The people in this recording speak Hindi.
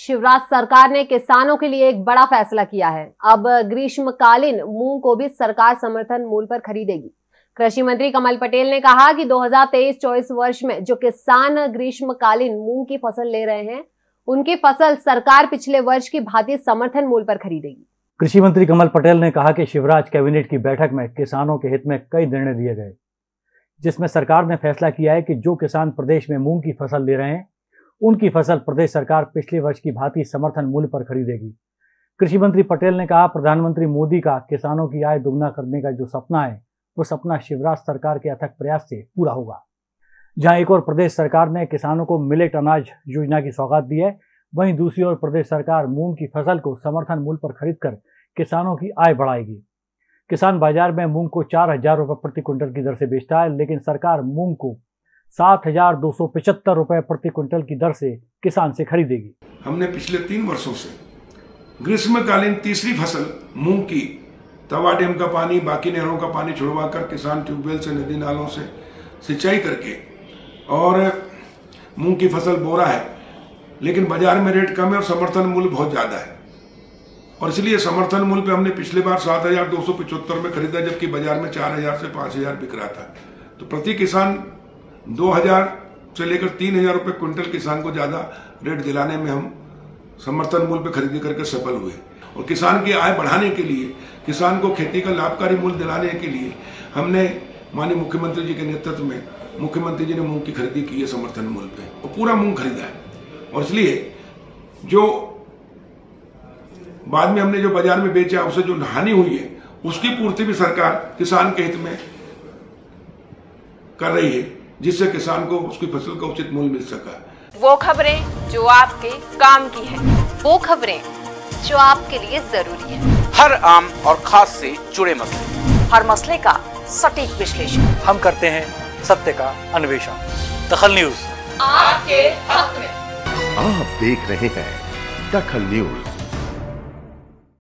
शिवराज सरकार ने किसानों के लिए एक बड़ा फैसला किया है। अब ग्रीष्मकालीन मूंग को भी सरकार समर्थन मूल्य पर खरीदेगी। कृषि मंत्री कमल पटेल ने कहा कि 2023-24 वर्ष में जो किसान ग्रीष्मकालीन मूंग की फ़सल ले रहे हैं, उनकी फ़सल सरकार पिछले वर्ष की भांति समर्थन मूल्य पर खरीदेगी। कृषि मंत्री कमल पटेल ने कहा कि शिवराज कैबिनेट की बैठक में किसानों के हित में कई निर्णय लिए गए, जिसमें सरकार ने फैसला किया है कि जो किसान प्रदेश में मूंग की फ़सल ले रहे हैं उनकी फ़सल प्रदेश सरकार पिछले वर्ष की भांति समर्थन मूल्य पर खरीदेगी। कृषि मंत्री पटेल ने कहा, प्रधानमंत्री मोदी का किसानों की आय दुगना करने का जो सपना है, वो सपना शिवराज सरकार के अथक प्रयास से पूरा होगा। जहाँ एक और प्रदेश सरकार ने किसानों को मिलेट अनाज योजना की सौगात दी है, वहीं दूसरी ओर प्रदेश सरकार मूंग की फ़सल को समर्थन मूल्य पर खरीदकर किसानों की आय बढ़ाएगी। किसान बाज़ार में मूंग को चार हज़ार रुपये प्रति क्विंटल की दर से बेचता है, लेकिन सरकार मूंग को सात हज़ार दो सौ पचहत्तर रुपये प्रति क्विंटल की दर से किसान से खरीदेगी। हमने पिछले तीन वर्षों से ग्रीष्मकालीन तीसरी फ़सल, मूंग की, तवा डैम का पानी, बाकी नहरों का पानी छुड़वा कर किसान ट्यूबवेल से, नदी नालों से सिंचाई करके, और मूंग की फ़सल बोरा है, लेकिन बाज़ार में रेट कम है और समर्थन मूल्य बहुत ज़्यादा है। और इसलिए समर्थन मूल्य पे हमने पिछले बार सात हज़ार दो सौ पिचहत्तर में खरीदा, जबकि बाज़ार में चार हज़ार से पाँच हज़ार बिक रहा था। तो प्रति किसान दो हज़ार से लेकर तीन हज़ार रुपये क्विंटल किसान को ज़्यादा रेट दिलाने में हम समर्थन मूल्य पे खरीदी करके सफल हुए। और किसान की आय बढ़ाने के लिए, किसान को खेती का लाभकारी मूल्य दिलाने के लिए हमने माननीय मुख्यमंत्री जी के नेतृत्व में मुख्यमंत्री जी ने मूंग की खरीदी की है समर्थन मूल्य पे। और पूरा मूंग खरीदा है। और इसलिए जो बाद में हमने जो बाज़ार में बेचा, उसे जो हानि हुई है, उसकी पूर्ति भी सरकार किसान के हित में कर रही है। जिससे किसान को उसकी फ़सल का उचित मूल्य मिल सका। वो खबरें जो आपके काम की है। वो खबरें जो आपके लिए ज़रूरी है। हर आम और खास से जुड़े मसले। हर मसले का सटीक विश्लेषण। हम करते हैं सत्य का अन्वेषण। दखल न्यूज़। आपके हक में। आप देख रहे हैं दखल न्यूज़।